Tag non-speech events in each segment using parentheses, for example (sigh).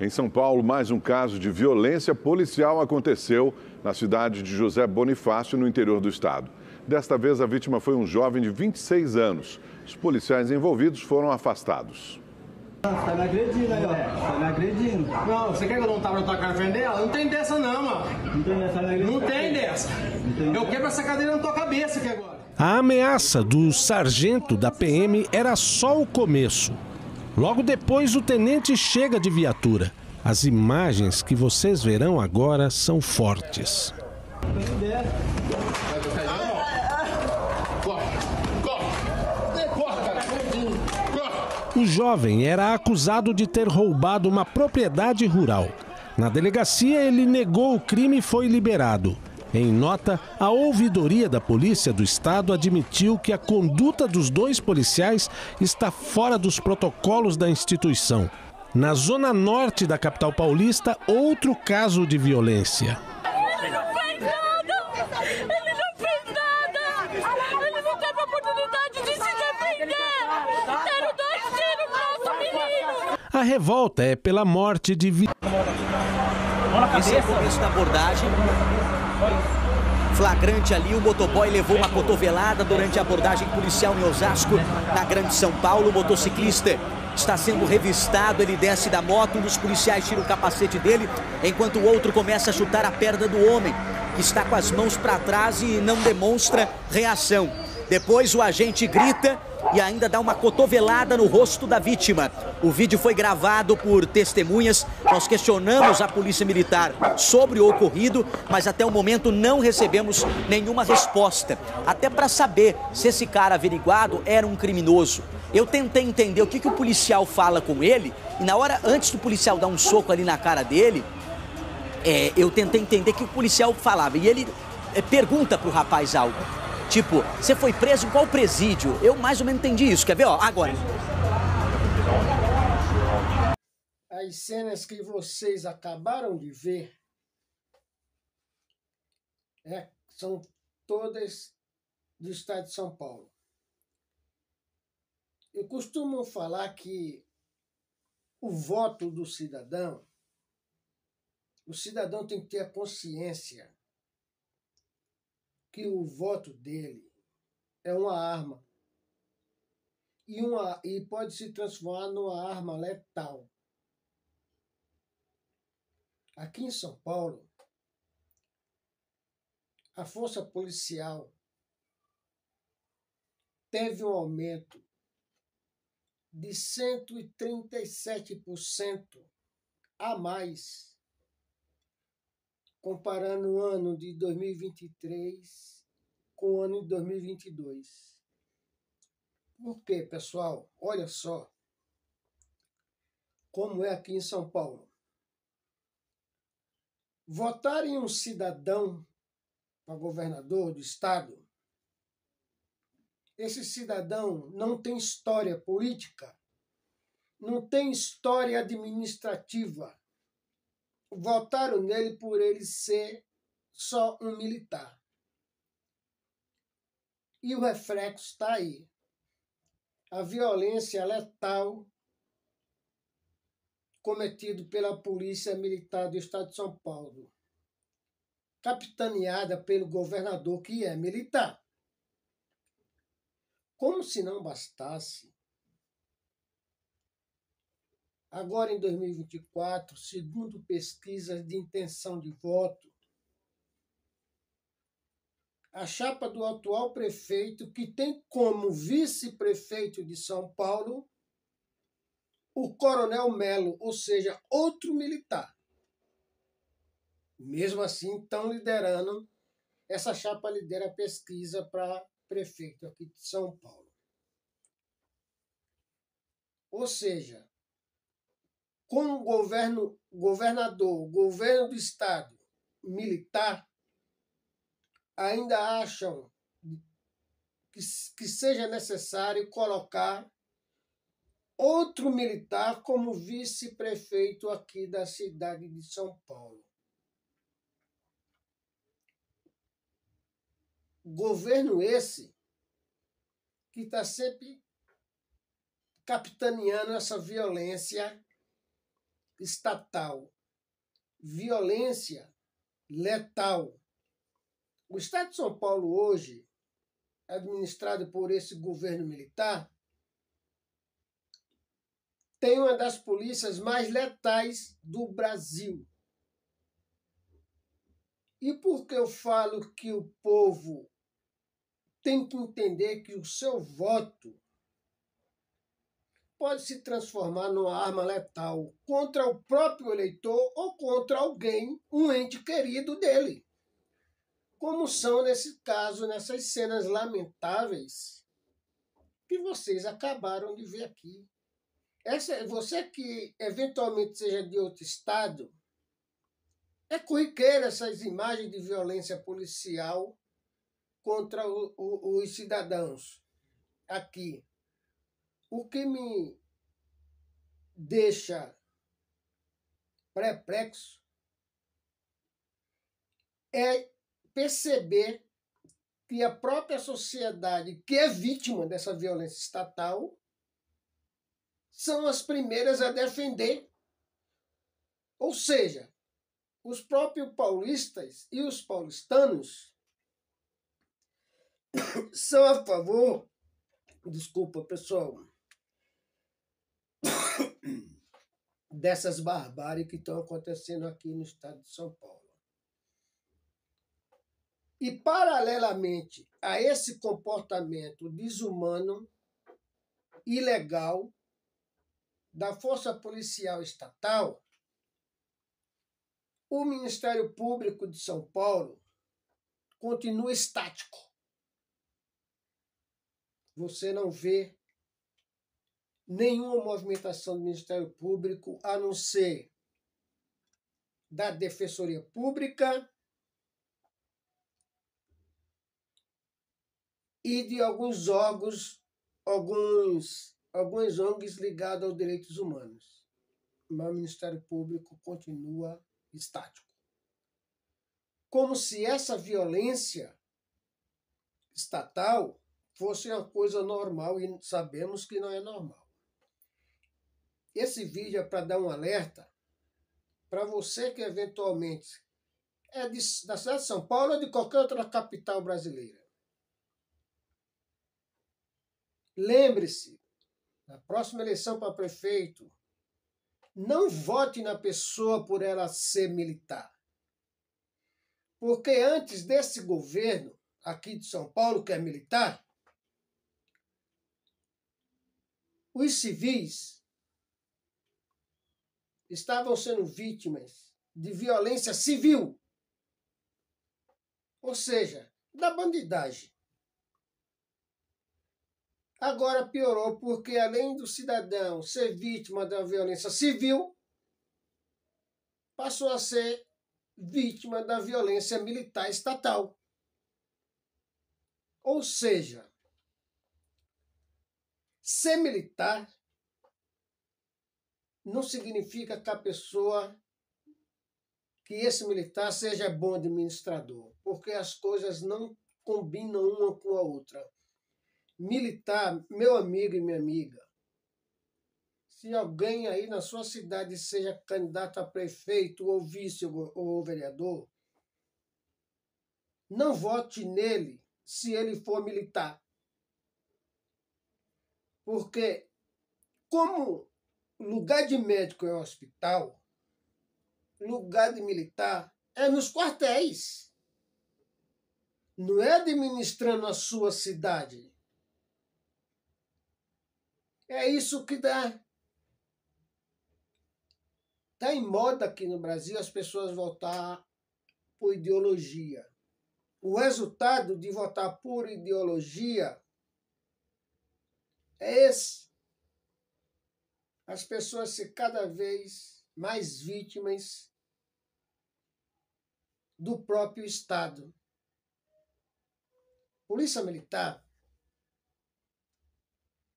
Em São Paulo, mais um caso de violência policial aconteceu na cidade de José Bonifácio, no interior do estado. Desta vez, a vítima foi um jovem de 26 anos. Os policiais envolvidos foram afastados. Você tá me agredindo aí, ó. Você tá me agredindo. Não, você quer que eu não tava na tua cara ela? Não tem dessa não, mano. Não tem dessa alegria. Não tem dessa. Eu quebro essa cadeira na tua cabeça aqui agora. A ameaça do sargento da PM era só o começo. Logo depois, o tenente chega de viatura. As imagens que vocês verão agora são fortes. O jovem era acusado de ter roubado uma propriedade rural. Na delegacia, ele negou o crime e foi liberado. Em nota, a ouvidoria da Polícia do Estado admitiu que a conduta dos dois policiais está fora dos protocolos da instituição. Na zona norte da capital paulista, outro caso de violência. Ele não fez nada! Ele não fez nada! Ele não teve a oportunidade de se defender! Deram dois tiros no nosso menino! A revolta é pela morte de. Esse é o começo da abordagem. Flagrante ali, o motoboy levou uma cotovelada durante a abordagem policial em Osasco, na Grande São Paulo. O motociclista está sendo revistado, ele desce da moto, um dos policiais tira o capacete dele, enquanto o outro começa a chutar a perna do homem, que está com as mãos para trás e não demonstra reação. Depois o agente grita e ainda dá uma cotovelada no rosto da vítima. O vídeo foi gravado por testemunhas. Nós questionamos a Polícia Militar sobre o ocorrido, mas até o momento não recebemos nenhuma resposta. Até para saber se esse cara averiguado era um criminoso. Eu tentei entender o que, que o policial fala com ele, e na hora, antes do policial dar um soco ali na cara dele, é, eu tentei entender o que o policial falava. E ele é, pergunta pro rapaz algo. Tipo, você foi preso em qual presídio? Eu mais ou menos entendi isso. Quer ver? Ó, agora. As cenas que vocês acabaram de ver é, são todas do estado de São Paulo. Eu costumo falar que o voto do cidadão, o cidadão tem que ter a consciência que o voto dele é uma arma e, uma, e pode se transformar numa arma letal. Aqui em São Paulo, a força policial teve um aumento de 137% a mais, comparando o ano de 2023 com o ano de 2022. Por quê, pessoal? Olha só como é aqui em São Paulo. Votar em um cidadão para governador do estado esse cidadão não tem história política, não tem história administrativa. Votaram nele por ele ser só um militar. E o reflexo está aí. A violência letal cometido pela Polícia Militar do Estado de São Paulo, capitaneada pelo governador que é militar. Como se não bastasse, agora em 2024, segundo pesquisas de intenção de voto, a chapa do atual prefeito, que tem como vice-prefeito de São Paulo o Coronel Melo, ou seja, outro militar. Mesmo assim, estão liderando, essa chapa lidera a pesquisa para prefeito aqui de São Paulo. Ou seja, com o governo, governador, governo do estado militar, ainda acham que, que seja necessário colocar outro militar como vice-prefeito aqui da cidade de São Paulo. Governo esse que está sempre capitaneando essa violência estatal, violência letal. O Estado de São Paulo hoje, administrado por esse governo militar, tem uma das polícias mais letais do Brasil. E por que eu falo que o povo tem que entender que o seu voto pode se transformar numa arma letal contra o próprio eleitor ou contra alguém, um ente querido dele. Como são, nesse caso, nessas cenas lamentáveis que vocês acabaram de ver aqui. Essa, você que eventualmente seja de outro estado, é corriqueiro essas imagens de violência policial contra o, o, os cidadãos aqui. O que me deixa perplexo é perceber que a própria sociedade que é vítima dessa violência estatal são as primeiras a defender. Ou seja, os próprios paulistas e os paulistanos (coughs) são a favor, desculpa pessoal, dessas barbáries que estão acontecendo aqui no estado de São Paulo. E, paralelamente a esse comportamento desumano, ilegal, da Força Policial Estatal, o Ministério Público de São Paulo continua estático. Você não vê nenhuma movimentação do Ministério Público a não ser da Defensoria Pública e de alguns órgãos, alguns algumas ONGs ligadas aos direitos humanos. Mas o Ministério Público continua estático. Como se essa violência estatal fosse uma coisa normal e sabemos que não é normal. Esse vídeo é para dar um alerta para você que eventualmente é de, da cidade de São Paulo ou de qualquer outra capital brasileira. Lembre-se, na próxima eleição para prefeito, não vote na pessoa por ela ser militar. Porque antes desse governo, aqui de São Paulo, que é militar, os civis estavam sendo vítimas de violência civil. Ou seja, da bandidagem. Agora piorou porque, além do cidadão ser vítima da violência civil, passou a ser vítima da violência militar estatal. Ou seja, ser militar não significa que a pessoa, que esse militar seja bom administrador, porque as coisas não combinam uma com a outra militar, meu amigo e minha amiga, se alguém aí na sua cidade seja candidato a prefeito ou vice ou vereador, não vote nele se ele for militar. Porque, como lugar de médico é hospital, lugar de militar é nos quartéis. Não é administrando a sua cidade. É isso que dá. Está em moda aqui no Brasil as pessoas votar por ideologia. O resultado de votar por ideologia é esse. As pessoas se cada vez mais vítimas do próprio Estado. Polícia Militar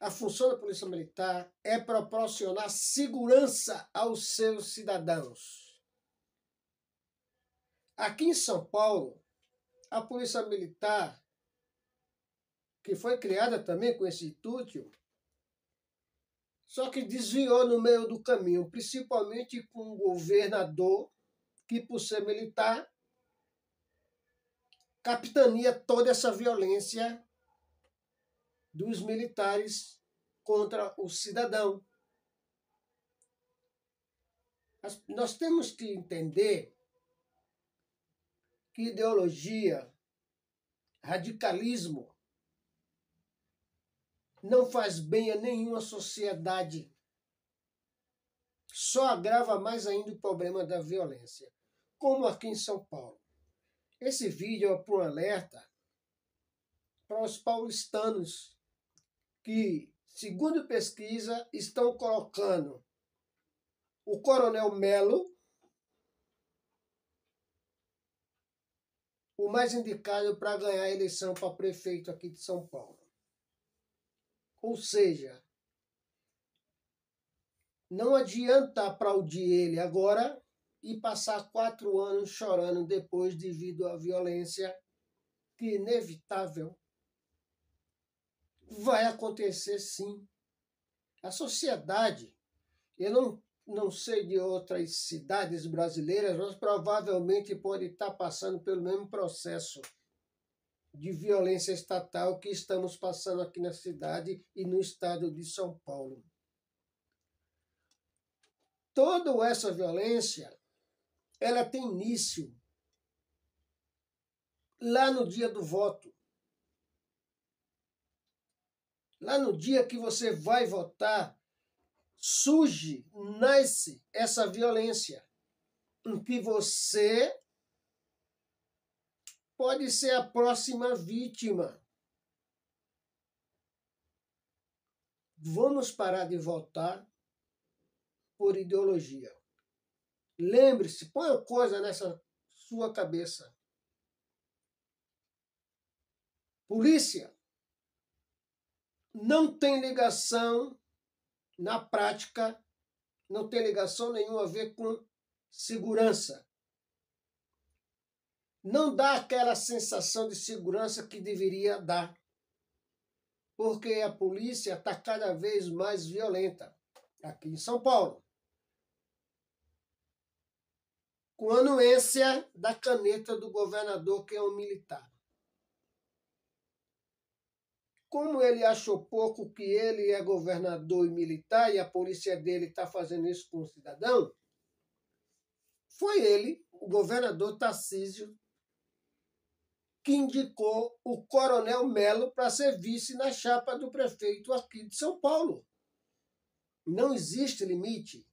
a função da Polícia Militar é proporcionar segurança aos seus cidadãos. Aqui em São Paulo, a Polícia Militar, que foi criada também com esse intuito, Só que desviou no meio do caminho, principalmente com o governador, que por ser militar, capitania toda essa violência dos militares contra o cidadão. Nós temos que entender que ideologia, radicalismo, não faz bem a nenhuma sociedade. Só agrava mais ainda o problema da violência, como aqui em São Paulo. Esse vídeo é para um alerta para os paulistanos que, segundo pesquisa, estão colocando o Coronel Melo o mais indicado para ganhar a eleição para prefeito aqui de São Paulo. Ou seja, não adianta aplaudir ele agora e passar quatro anos chorando depois devido à violência que inevitável vai acontecer sim. A sociedade, eu não, não sei de outras cidades brasileiras, mas provavelmente pode estar passando pelo mesmo processo de violência estatal que estamos passando aqui na cidade e no estado de São Paulo. Toda essa violência, ela tem início lá no dia do voto. Lá no dia que você vai votar, surge, nasce essa violência, em que você pode ser a próxima vítima. Vamos parar de votar por ideologia. Lembre-se, põe coisa nessa sua cabeça. Polícia não tem ligação na prática, não tem ligação nenhuma a ver com segurança não dá aquela sensação de segurança que deveria dar. Porque a polícia está cada vez mais violenta aqui em São Paulo. Com anuência da caneta do governador, que é um militar. Como ele achou pouco que ele é governador e militar e a polícia dele está fazendo isso com o cidadão, foi ele, o governador Tarcísio, que indicou o Coronel Melo para ser vice na chapa do prefeito aqui de São Paulo. Não existe limite.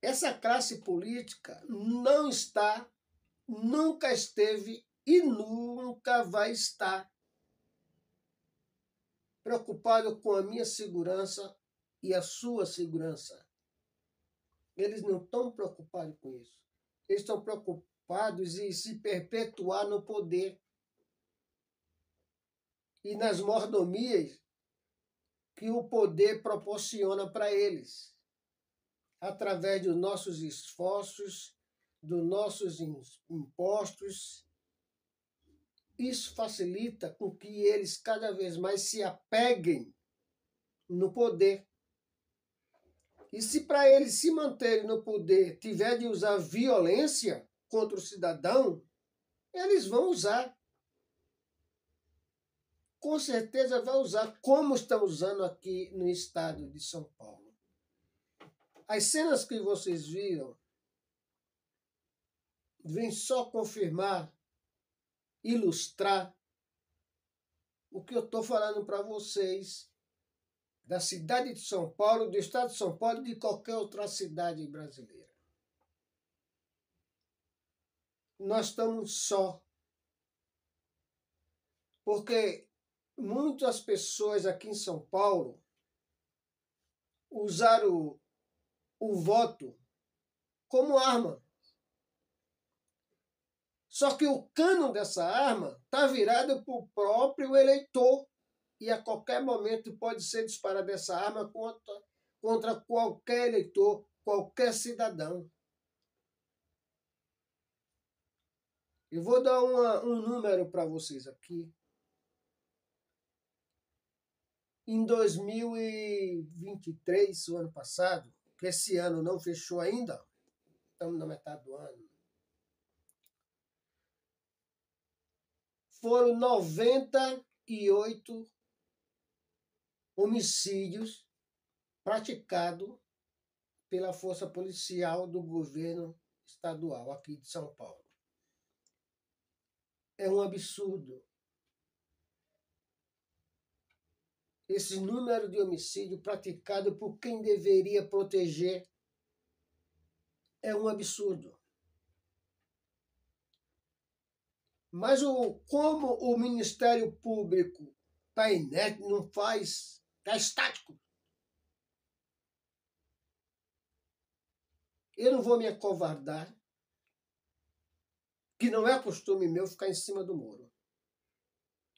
Essa classe política não está, nunca esteve e nunca vai estar preocupado com a minha segurança e a sua segurança. Eles não estão preocupados com isso. Eles estão preocupados em se perpetuar no poder e nas mordomias que o poder proporciona para eles, através dos nossos esforços, dos nossos impostos. Isso facilita com que eles cada vez mais se apeguem no poder. E se para eles se manterem no poder tiver de usar violência contra o cidadão, eles vão usar. Com certeza vai usar, como estão usando aqui no estado de São Paulo. As cenas que vocês viram vêm só confirmar, ilustrar o que eu estou falando para vocês da cidade de São Paulo, do estado de São Paulo e de qualquer outra cidade brasileira. Nós estamos só. Porque muitas pessoas aqui em São Paulo usaram o, o voto como arma. Só que o cano dessa arma está virado para o próprio eleitor e a qualquer momento pode ser disparada essa arma contra, contra qualquer eleitor, qualquer cidadão. Eu vou dar uma, um número para vocês aqui. em 2023, o ano passado, que esse ano não fechou ainda, estamos na metade do ano, foram 98 homicídios praticados pela força policial do governo estadual aqui de São Paulo. É um absurdo. Esse número de homicídio praticado por quem deveria proteger é um absurdo. Mas o, como o Ministério Público está inerte, não faz, está estático. Eu não vou me acovardar, que não é costume meu ficar em cima do muro.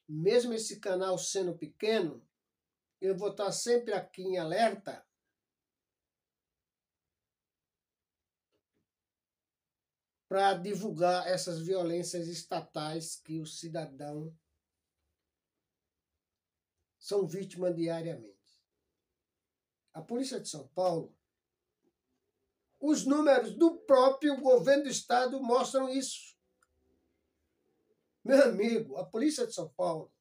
Mesmo esse canal sendo pequeno, eu vou estar sempre aqui em alerta para divulgar essas violências estatais que o cidadão são vítimas diariamente. A Polícia de São Paulo, os números do próprio governo do estado mostram isso. Meu amigo, a Polícia de São Paulo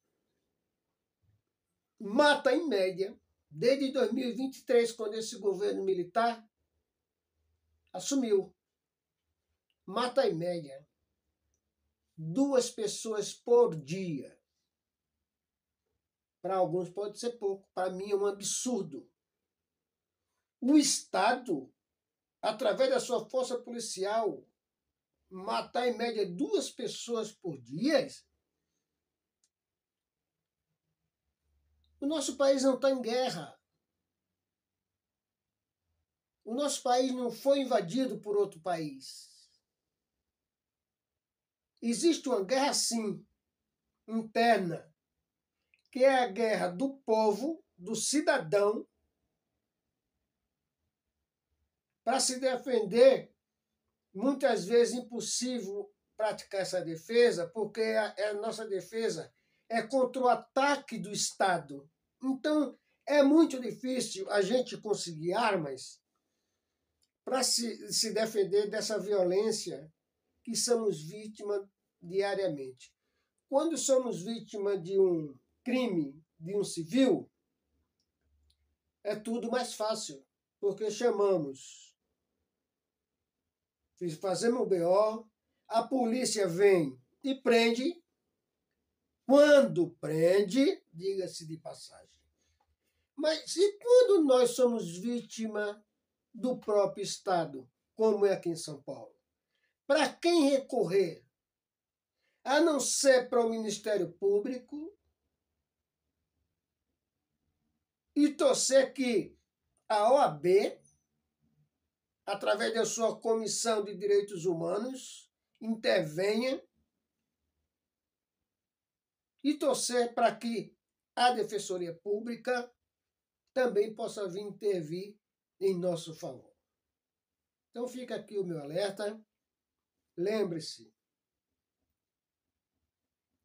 mata em média, desde 2023, quando esse governo militar assumiu, mata em média duas pessoas por dia. Para alguns pode ser pouco, para mim é um absurdo. O Estado, através da sua força policial, matar em média duas pessoas por dia. O nosso país não está em guerra. O nosso país não foi invadido por outro país. Existe uma guerra, sim, interna, que é a guerra do povo, do cidadão, para se defender. Muitas vezes impossível praticar essa defesa, porque a, a nossa defesa é contra o ataque do Estado. Então, é muito difícil a gente conseguir armas para se, se defender dessa violência que somos vítimas diariamente. Quando somos vítima de um crime, de um civil, é tudo mais fácil, porque chamamos, fazemos o BO, a polícia vem e prende. Quando prende, diga-se de passagem. Mas e quando nós somos vítima do próprio Estado, como é aqui em São Paulo? Para quem recorrer? a não ser para o Ministério Público e torcer que a OAB, através da sua Comissão de Direitos Humanos, intervenha e torcer para que a Defensoria Pública também possa vir intervir em nosso favor. Então fica aqui o meu alerta. Lembre-se,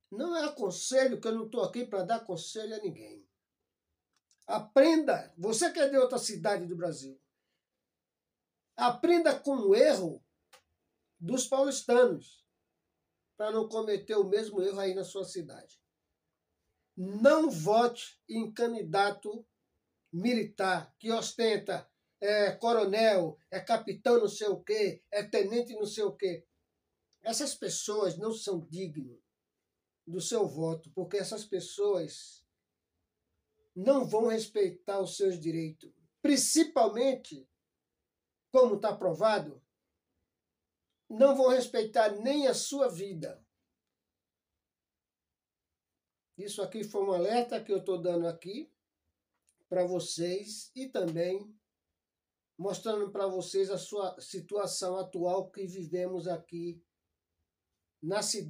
não é aconselho, que eu não estou aqui para dar conselho a ninguém. Aprenda, você que é de outra cidade do Brasil, aprenda com o erro dos paulistanos, para não cometer o mesmo erro aí na sua cidade. Não vote em candidato militar que ostenta é coronel, é capitão não sei o quê, é tenente não sei o quê. Essas pessoas não são dignas do seu voto, porque essas pessoas não vão respeitar os seus direitos, principalmente, como está provado, não vão respeitar nem a sua vida. Isso aqui foi um alerta que eu estou dando aqui para vocês e também mostrando para vocês a sua situação atual que vivemos aqui na cidade.